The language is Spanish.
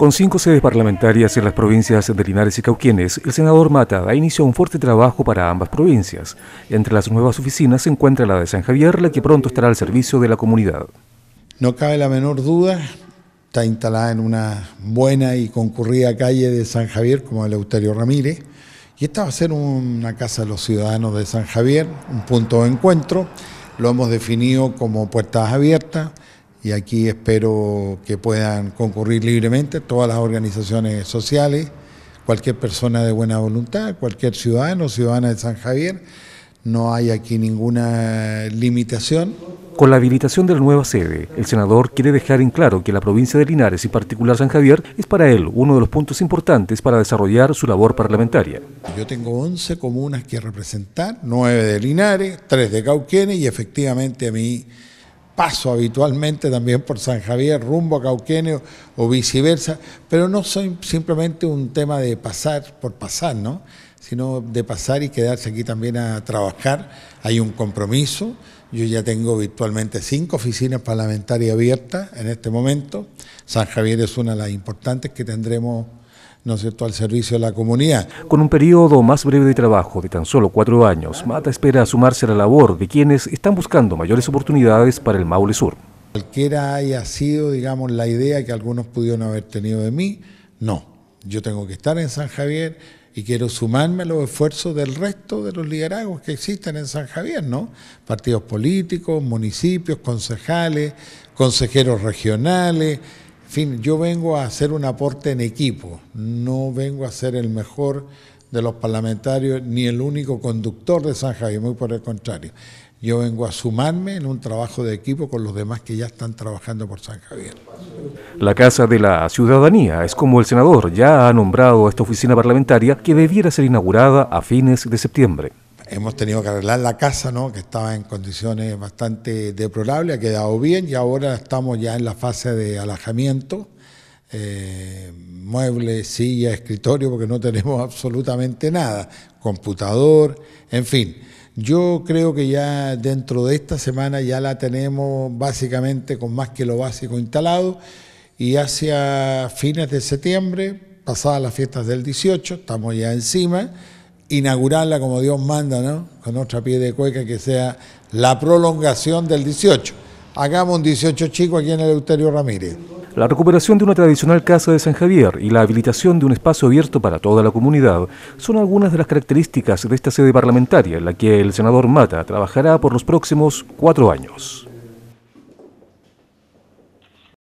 Con cinco sedes parlamentarias en las provincias de Linares y Cauquienes, el senador Mata ha iniciado un fuerte trabajo para ambas provincias. Entre las nuevas oficinas se encuentra la de San Javier, la que pronto estará al servicio de la comunidad. No cabe la menor duda, está instalada en una buena y concurrida calle de San Javier, como el Euterio Ramírez, y esta va a ser una casa de los ciudadanos de San Javier, un punto de encuentro. Lo hemos definido como puertas abiertas y aquí espero que puedan concurrir libremente todas las organizaciones sociales, cualquier persona de buena voluntad, cualquier ciudadano o ciudadana de San Javier. No hay aquí ninguna limitación. Con la habilitación de la nueva sede, el senador quiere dejar en claro que la provincia de Linares y particular San Javier es para él uno de los puntos importantes para desarrollar su labor parlamentaria. Yo tengo 11 comunas que representar, 9 de Linares, 3 de Cauquenes y efectivamente a mí paso habitualmente también por San Javier, rumbo a Cauquenio o viceversa, pero no soy simplemente un tema de pasar por pasar, ¿no? sino de pasar y quedarse aquí también a trabajar. Hay un compromiso, yo ya tengo virtualmente cinco oficinas parlamentarias abiertas en este momento. San Javier es una de las importantes que tendremos ¿no es cierto?, al servicio de la comunidad. Con un periodo más breve de trabajo de tan solo cuatro años, Mata espera sumarse a la labor de quienes están buscando mayores oportunidades para el Maule Sur. Cualquiera haya sido, digamos, la idea que algunos pudieron haber tenido de mí, no. Yo tengo que estar en San Javier y quiero sumarme a los esfuerzos del resto de los liderazgos que existen en San Javier, ¿no? Partidos políticos, municipios, concejales, consejeros regionales, fin, yo vengo a hacer un aporte en equipo, no vengo a ser el mejor de los parlamentarios ni el único conductor de San Javier, muy por el contrario. Yo vengo a sumarme en un trabajo de equipo con los demás que ya están trabajando por San Javier. La Casa de la Ciudadanía es como el senador ya ha nombrado esta oficina parlamentaria que debiera ser inaugurada a fines de septiembre hemos tenido que arreglar la casa, ¿no? que estaba en condiciones bastante deplorables, ha quedado bien y ahora estamos ya en la fase de alajamiento, eh, muebles, silla, escritorio, porque no tenemos absolutamente nada, computador, en fin. Yo creo que ya dentro de esta semana ya la tenemos básicamente con más que lo básico instalado y hacia fines de septiembre, pasadas las fiestas del 18, estamos ya encima, inaugurarla como Dios manda, ¿no? Con otra pie de cueca que sea la prolongación del 18. Hagamos un 18 chico aquí en el Euterio Ramírez. La recuperación de una tradicional casa de San Javier y la habilitación de un espacio abierto para toda la comunidad son algunas de las características de esta sede parlamentaria en la que el senador Mata trabajará por los próximos cuatro años.